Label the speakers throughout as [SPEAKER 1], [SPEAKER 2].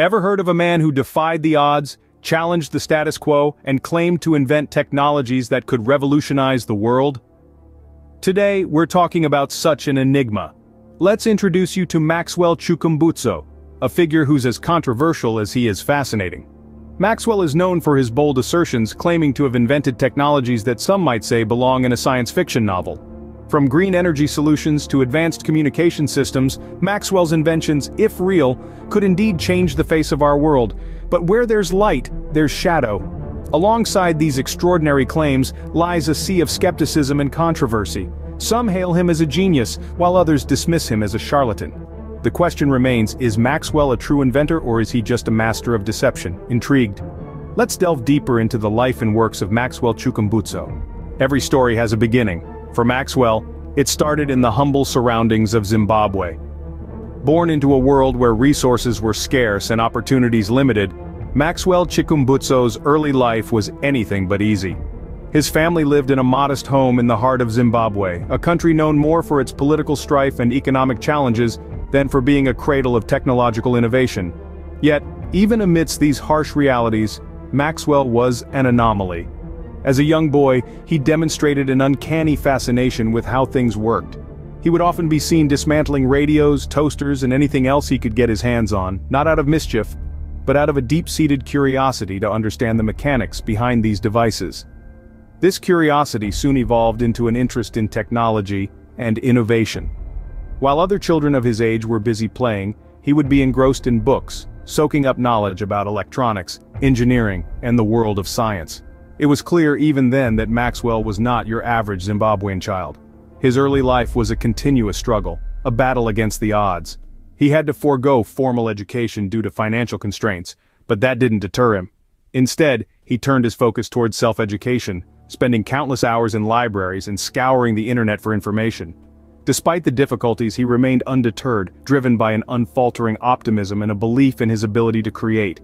[SPEAKER 1] Ever heard of a man who defied the odds, challenged the status quo, and claimed to invent technologies that could revolutionize the world? Today, we're talking about such an enigma. Let's introduce you to Maxwell Chikumbutso, a figure who's as controversial as he is fascinating. Maxwell is known for his bold assertions claiming to have invented technologies that some might say belong in a science fiction novel. From green energy solutions to advanced communication systems, Maxwell's inventions, if real, could indeed change the face of our world, but where there's light, there's shadow. Alongside these extraordinary claims lies a sea of skepticism and controversy. Some hail him as a genius, while others dismiss him as a charlatan. The question remains, is Maxwell a true inventor or is he just a master of deception? Intrigued? Let's delve deeper into the life and works of Maxwell Chikumbutso. Every story has a beginning. For Maxwell, it started in the humble surroundings of Zimbabwe. Born into a world where resources were scarce and opportunities limited, Maxwell Chikumbutso's early life was anything but easy. His family lived in a modest home in the heart of Zimbabwe, a country known more for its political strife and economic challenges than for being a cradle of technological innovation. Yet, even amidst these harsh realities, Maxwell was an anomaly. As a young boy, he demonstrated an uncanny fascination with how things worked. He would often be seen dismantling radios, toasters and anything else he could get his hands on, not out of mischief, but out of a deep-seated curiosity to understand the mechanics behind these devices. This curiosity soon evolved into an interest in technology and innovation. While other children of his age were busy playing, he would be engrossed in books, soaking up knowledge about electronics, engineering, and the world of science. It was clear even then that Maxwell was not your average Zimbabwean child. His early life was a continuous struggle, a battle against the odds. He had to forego formal education due to financial constraints, but that didn't deter him. Instead, he turned his focus towards self-education, spending countless hours in libraries and scouring the internet for information. Despite the difficulties he remained undeterred, driven by an unfaltering optimism and a belief in his ability to create.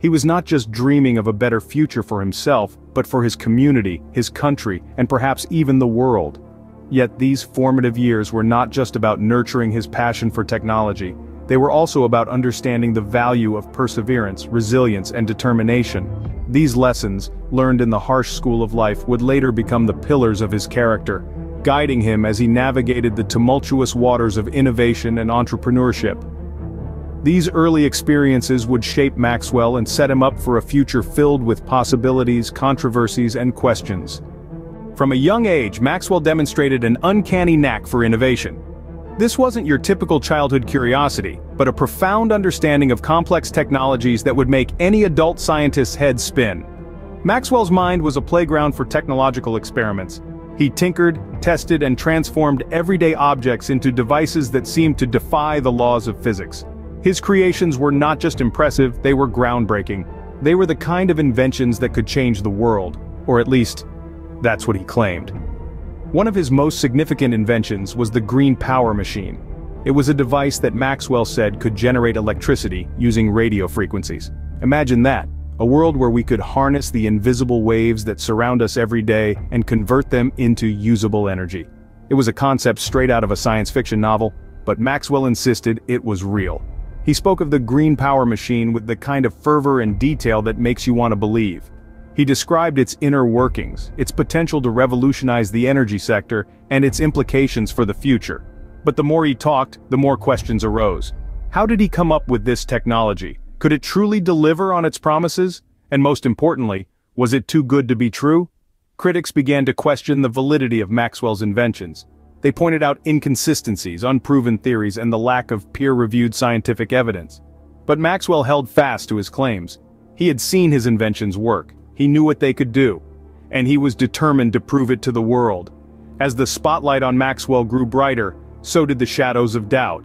[SPEAKER 1] He was not just dreaming of a better future for himself, but for his community, his country, and perhaps even the world. Yet these formative years were not just about nurturing his passion for technology, they were also about understanding the value of perseverance, resilience, and determination. These lessons, learned in the harsh school of life would later become the pillars of his character, guiding him as he navigated the tumultuous waters of innovation and entrepreneurship. These early experiences would shape Maxwell and set him up for a future filled with possibilities, controversies, and questions. From a young age, Maxwell demonstrated an uncanny knack for innovation. This wasn't your typical childhood curiosity, but a profound understanding of complex technologies that would make any adult scientist's head spin. Maxwell's mind was a playground for technological experiments, he tinkered, tested and transformed everyday objects into devices that seemed to defy the laws of physics. His creations were not just impressive, they were groundbreaking. They were the kind of inventions that could change the world, or at least, that's what he claimed. One of his most significant inventions was the green power machine. It was a device that Maxwell said could generate electricity using radio frequencies. Imagine that, a world where we could harness the invisible waves that surround us every day and convert them into usable energy. It was a concept straight out of a science fiction novel, but Maxwell insisted it was real. He spoke of the green power machine with the kind of fervor and detail that makes you want to believe. He described its inner workings, its potential to revolutionize the energy sector, and its implications for the future. But the more he talked, the more questions arose. How did he come up with this technology? Could it truly deliver on its promises? And most importantly, was it too good to be true? Critics began to question the validity of Maxwell's inventions. They pointed out inconsistencies, unproven theories, and the lack of peer-reviewed scientific evidence. But Maxwell held fast to his claims. He had seen his inventions work, he knew what they could do, and he was determined to prove it to the world. As the spotlight on Maxwell grew brighter, so did the shadows of doubt.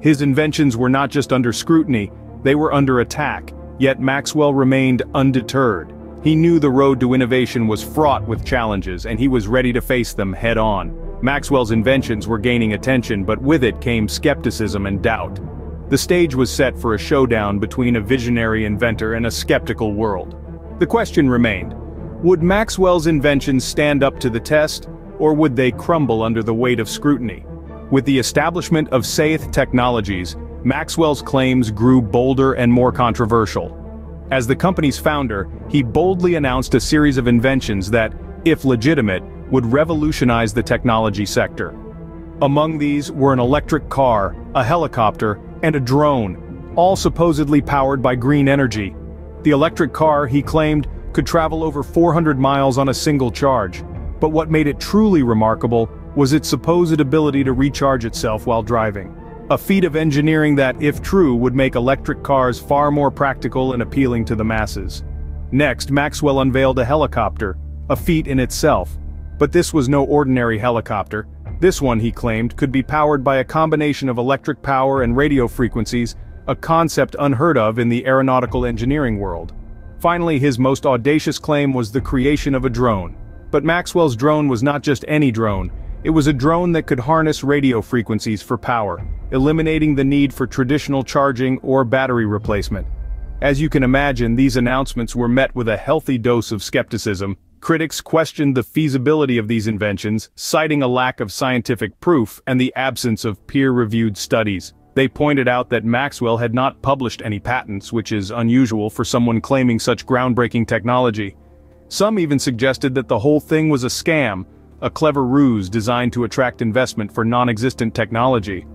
[SPEAKER 1] His inventions were not just under scrutiny, they were under attack, yet Maxwell remained undeterred. He knew the road to innovation was fraught with challenges and he was ready to face them head-on. Maxwell's inventions were gaining attention but with it came skepticism and doubt. The stage was set for a showdown between a visionary inventor and a skeptical world. The question remained, would Maxwell's inventions stand up to the test, or would they crumble under the weight of scrutiny? With the establishment of Saith Technologies, Maxwell's claims grew bolder and more controversial. As the company's founder, he boldly announced a series of inventions that, if legitimate, would revolutionize the technology sector. Among these were an electric car, a helicopter, and a drone, all supposedly powered by green energy. The electric car, he claimed, could travel over 400 miles on a single charge. But what made it truly remarkable was its supposed ability to recharge itself while driving. A feat of engineering that, if true, would make electric cars far more practical and appealing to the masses. Next, Maxwell unveiled a helicopter, a feat in itself. But this was no ordinary helicopter. This one, he claimed, could be powered by a combination of electric power and radio frequencies, a concept unheard of in the aeronautical engineering world. Finally, his most audacious claim was the creation of a drone. But Maxwell's drone was not just any drone, it was a drone that could harness radio frequencies for power, eliminating the need for traditional charging or battery replacement. As you can imagine, these announcements were met with a healthy dose of skepticism. Critics questioned the feasibility of these inventions, citing a lack of scientific proof and the absence of peer-reviewed studies. They pointed out that Maxwell had not published any patents, which is unusual for someone claiming such groundbreaking technology. Some even suggested that the whole thing was a scam, a clever ruse designed to attract investment for non-existent technology.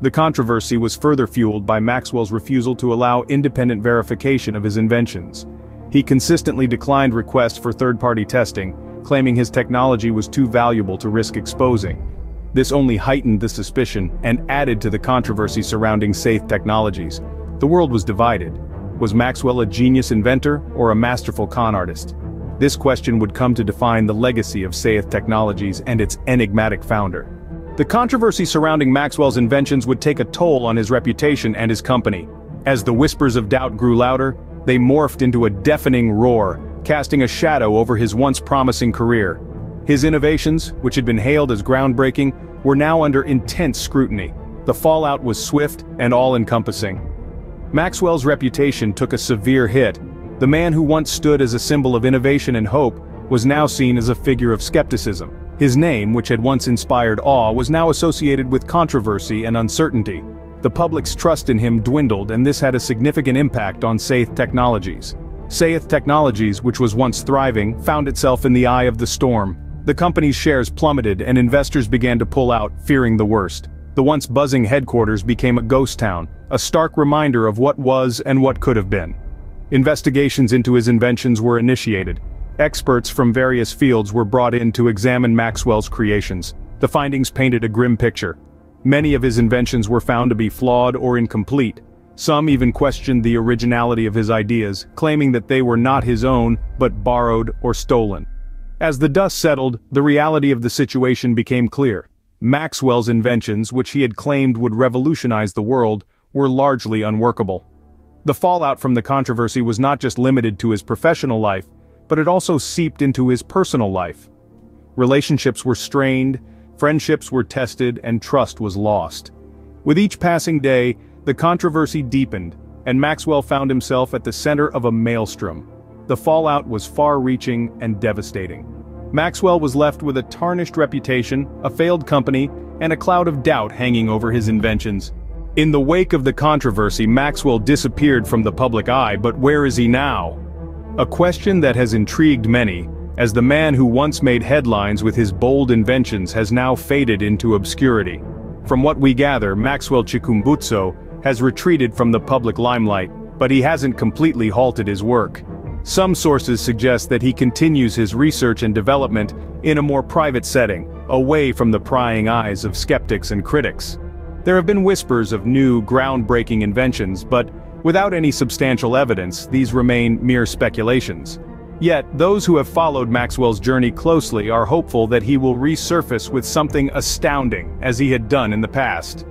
[SPEAKER 1] The controversy was further fueled by Maxwell's refusal to allow independent verification of his inventions. He consistently declined requests for third-party testing, claiming his technology was too valuable to risk exposing. This only heightened the suspicion and added to the controversy surrounding Saith Technologies. The world was divided. Was Maxwell a genius inventor or a masterful con artist? This question would come to define the legacy of Saith Technologies and its enigmatic founder. The controversy surrounding Maxwell's inventions would take a toll on his reputation and his company. As the whispers of doubt grew louder, they morphed into a deafening roar, casting a shadow over his once promising career. His innovations, which had been hailed as groundbreaking, were now under intense scrutiny. The fallout was swift and all-encompassing. Maxwell's reputation took a severe hit, the man who once stood as a symbol of innovation and hope, was now seen as a figure of skepticism. His name, which had once inspired awe, was now associated with controversy and uncertainty. The public's trust in him dwindled and this had a significant impact on Saith Technologies. Saith Technologies, which was once thriving, found itself in the eye of the storm. The company's shares plummeted and investors began to pull out, fearing the worst. The once buzzing headquarters became a ghost town, a stark reminder of what was and what could have been. Investigations into his inventions were initiated. Experts from various fields were brought in to examine Maxwell's creations. The findings painted a grim picture. Many of his inventions were found to be flawed or incomplete. Some even questioned the originality of his ideas, claiming that they were not his own, but borrowed or stolen. As the dust settled, the reality of the situation became clear. Maxwell's inventions, which he had claimed would revolutionize the world, were largely unworkable. The fallout from the controversy was not just limited to his professional life, but it also seeped into his personal life. Relationships were strained, friendships were tested, and trust was lost. With each passing day, the controversy deepened, and Maxwell found himself at the center of a maelstrom. The fallout was far-reaching and devastating. Maxwell was left with a tarnished reputation, a failed company, and a cloud of doubt hanging over his inventions. In the wake of the controversy Maxwell disappeared from the public eye but where is he now? A question that has intrigued many, as the man who once made headlines with his bold inventions has now faded into obscurity. From what we gather Maxwell Chikumbutso has retreated from the public limelight, but he hasn't completely halted his work. Some sources suggest that he continues his research and development in a more private setting, away from the prying eyes of skeptics and critics. There have been whispers of new, groundbreaking inventions, but without any substantial evidence, these remain mere speculations. Yet, those who have followed Maxwell's journey closely are hopeful that he will resurface with something astounding, as he had done in the past.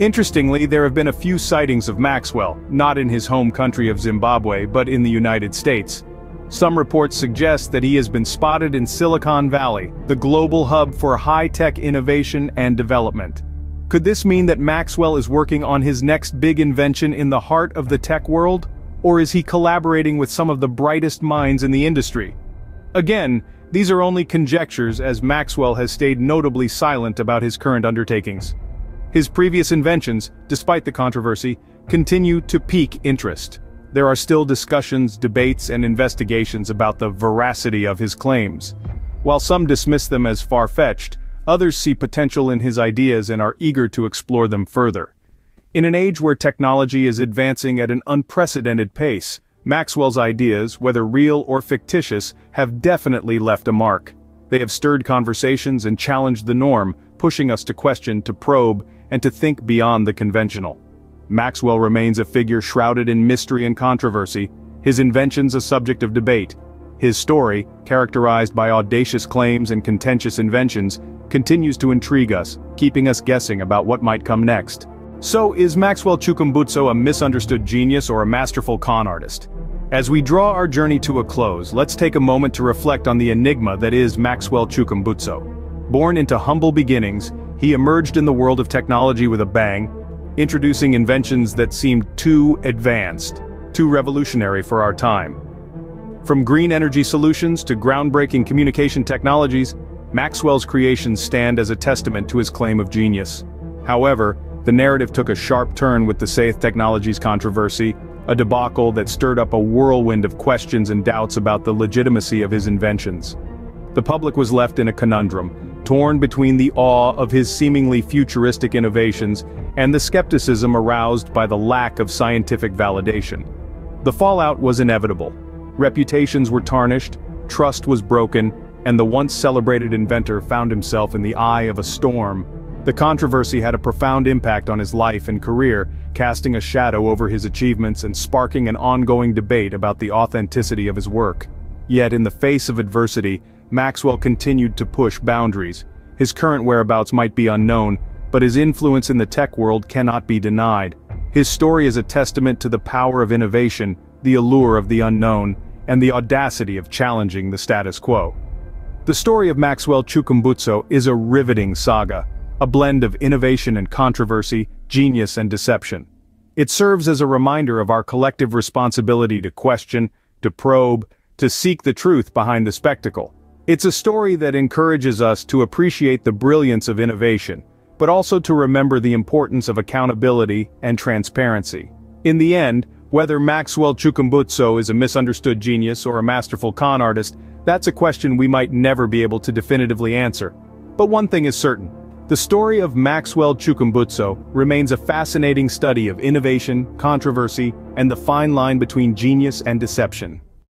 [SPEAKER 1] Interestingly, there have been a few sightings of Maxwell, not in his home country of Zimbabwe but in the United States. Some reports suggest that he has been spotted in Silicon Valley, the global hub for high-tech innovation and development. Could this mean that Maxwell is working on his next big invention in the heart of the tech world? Or is he collaborating with some of the brightest minds in the industry? Again, these are only conjectures as Maxwell has stayed notably silent about his current undertakings. His previous inventions, despite the controversy, continue to pique interest. There are still discussions, debates, and investigations about the veracity of his claims. While some dismiss them as far-fetched, others see potential in his ideas and are eager to explore them further. In an age where technology is advancing at an unprecedented pace, Maxwell's ideas, whether real or fictitious, have definitely left a mark. They have stirred conversations and challenged the norm, pushing us to question, to probe, and to think beyond the conventional. Maxwell remains a figure shrouded in mystery and controversy, his inventions a subject of debate. His story, characterized by audacious claims and contentious inventions, continues to intrigue us, keeping us guessing about what might come next. So is Maxwell Chikumbutso a misunderstood genius or a masterful con artist? As we draw our journey to a close, let's take a moment to reflect on the enigma that is Maxwell Chikumbutso. Born into humble beginnings, he emerged in the world of technology with a bang, introducing inventions that seemed too advanced, too revolutionary for our time. From green energy solutions to groundbreaking communication technologies, Maxwell's creations stand as a testament to his claim of genius. However, the narrative took a sharp turn with the Saith Technologies controversy, a debacle that stirred up a whirlwind of questions and doubts about the legitimacy of his inventions. The public was left in a conundrum, torn between the awe of his seemingly futuristic innovations and the skepticism aroused by the lack of scientific validation. The fallout was inevitable. Reputations were tarnished, trust was broken, and the once celebrated inventor found himself in the eye of a storm. The controversy had a profound impact on his life and career, casting a shadow over his achievements and sparking an ongoing debate about the authenticity of his work. Yet in the face of adversity, Maxwell continued to push boundaries. His current whereabouts might be unknown, but his influence in the tech world cannot be denied. His story is a testament to the power of innovation, the allure of the unknown, and the audacity of challenging the status quo. The story of Maxwell Chikumbutso is a riveting saga, a blend of innovation and controversy, genius and deception. It serves as a reminder of our collective responsibility to question, to probe, to seek the truth behind the spectacle. It's a story that encourages us to appreciate the brilliance of innovation, but also to remember the importance of accountability and transparency. In the end, whether Maxwell Chikumbutso is a misunderstood genius or a masterful con artist, that's a question we might never be able to definitively answer. But one thing is certain. The story of Maxwell Chikumbutso remains a fascinating study of innovation, controversy, and the fine line between genius and deception.